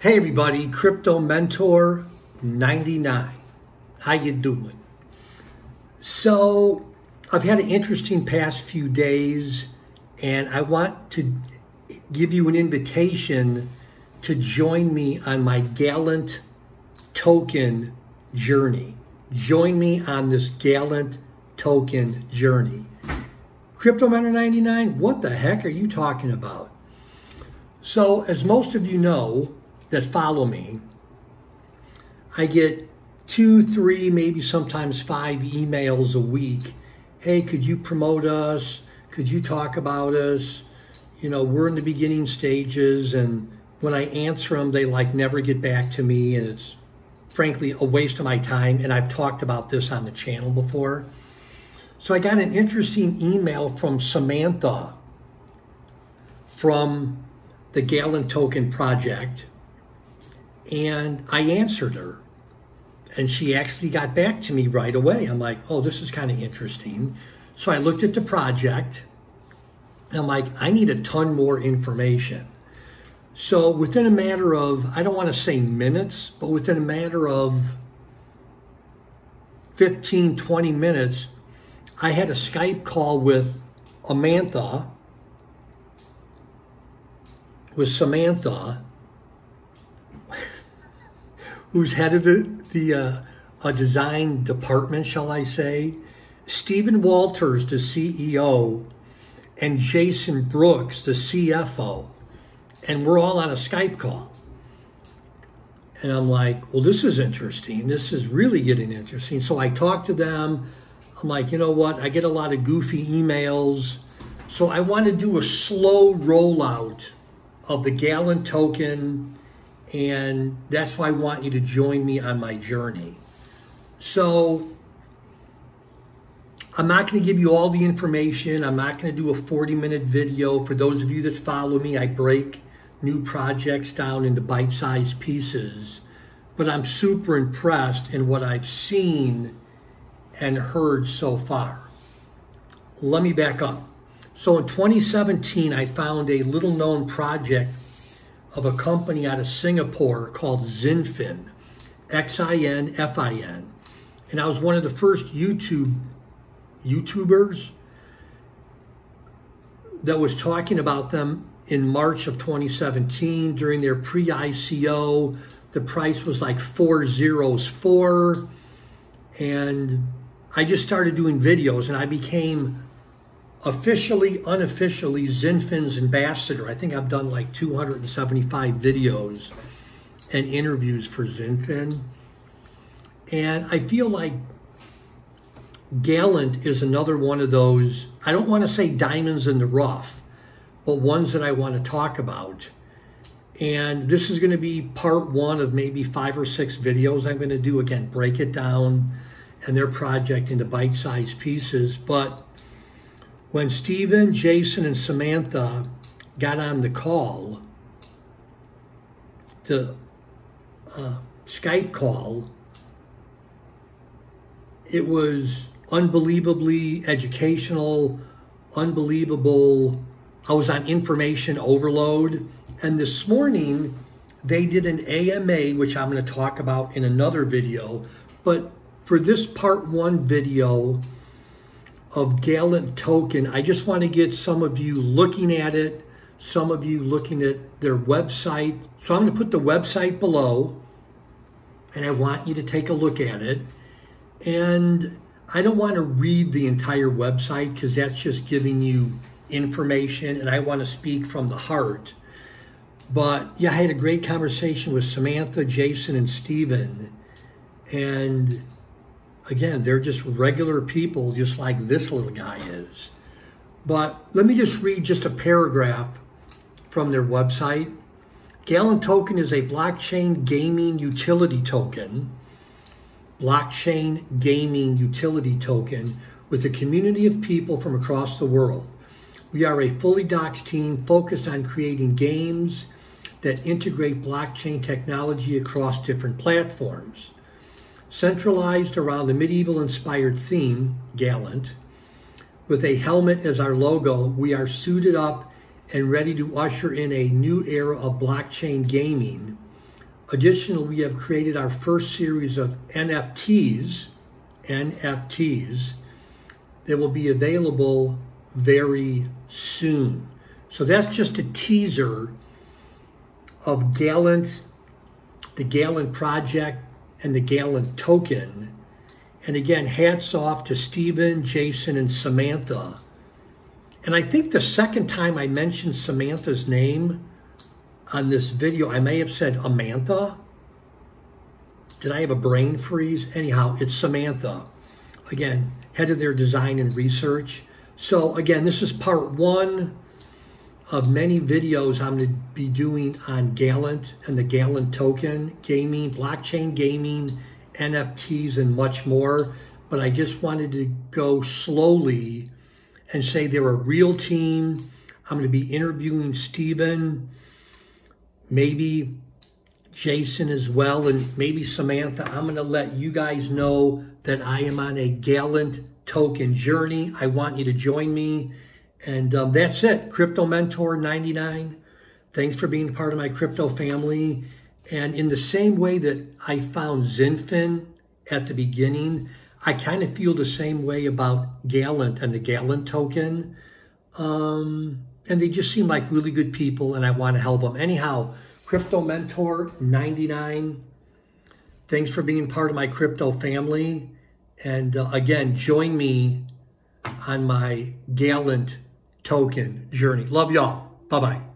Hey everybody, Crypto Mentor 99. How you doing? So, I've had an interesting past few days and I want to give you an invitation to join me on my Gallant token journey. Join me on this Gallant token journey. Crypto Mentor 99, what the heck are you talking about? So, as most of you know, that follow me, I get two, three, maybe sometimes five emails a week. Hey, could you promote us? Could you talk about us? You know, we're in the beginning stages, and when I answer them, they like never get back to me, and it's frankly a waste of my time. And I've talked about this on the channel before. So I got an interesting email from Samantha from the Gallant Token Project and I answered her. And she actually got back to me right away. I'm like, oh, this is kind of interesting. So I looked at the project. I'm like, I need a ton more information. So within a matter of, I don't want to say minutes, but within a matter of 15, 20 minutes, I had a Skype call with Amantha, with Samantha, who's head of the, the uh, design department, shall I say, Stephen Walters, the CEO, and Jason Brooks, the CFO. And we're all on a Skype call. And I'm like, well, this is interesting. This is really getting interesting. So I talked to them. I'm like, you know what? I get a lot of goofy emails. So I want to do a slow rollout of the Gallant token and that's why I want you to join me on my journey. So, I'm not going to give you all the information. I'm not going to do a 40 minute video. For those of you that follow me, I break new projects down into bite sized pieces. But I'm super impressed in what I've seen and heard so far. Let me back up. So in 2017, I found a little known project of a company out of Singapore called Xinfin, X-I-N-F-I-N. And I was one of the first YouTube YouTubers that was talking about them in March of 2017 during their pre-ICO. The price was like four zeros four. And I just started doing videos and I became officially, unofficially Xinfin's ambassador. I think I've done like 275 videos and interviews for Xinfin. And I feel like Gallant is another one of those, I don't want to say diamonds in the rough, but ones that I want to talk about. And this is going to be part one of maybe five or six videos I'm going to do. Again, break it down and their project into bite-sized pieces. But when Stephen, Jason, and Samantha got on the call, the uh, Skype call, it was unbelievably educational, unbelievable. I was on information overload. And this morning, they did an AMA, which I'm going to talk about in another video. But for this part one video, of Gallant Token. I just want to get some of you looking at it, some of you looking at their website. So I'm going to put the website below, and I want you to take a look at it. And I don't want to read the entire website because that's just giving you information, and I want to speak from the heart. But yeah, I had a great conversation with Samantha, Jason, and Stephen. And again, they're just regular people, just like this little guy is. But let me just read just a paragraph from their website. Gallant Token is a blockchain gaming utility token, blockchain gaming utility token with a community of people from across the world. We are a fully doxed team focused on creating games that integrate blockchain technology across different platforms. Centralized around the medieval inspired theme, Gallant, with a helmet as our logo, we are suited up and ready to usher in a new era of blockchain gaming. Additionally, we have created our first series of NFTs, NFTs, that will be available very soon. So that's just a teaser of Gallant, the Gallant Project, and the Gallant Token. And again, hats off to Stephen, Jason, and Samantha. And I think the second time I mentioned Samantha's name on this video, I may have said Amantha. Did I have a brain freeze? Anyhow, it's Samantha. Again, head of their design and research. So again, this is part one of many videos I'm going to be doing on Gallant and the Gallant token, gaming, blockchain gaming, NFTs, and much more. But I just wanted to go slowly and say they're a real team. I'm going to be interviewing Stephen, maybe Jason as well, and maybe Samantha. I'm going to let you guys know that I am on a Gallant token journey. I want you to join me and um, that's it. Crypto Mentor 99. Thanks for being part of my crypto family. And in the same way that I found Xinfin at the beginning, I kind of feel the same way about Gallant and the Gallant token. Um, and they just seem like really good people, and I want to help them. Anyhow, Crypto Mentor 99. Thanks for being part of my crypto family. And uh, again, join me on my Gallant token journey. Love y'all. Bye bye.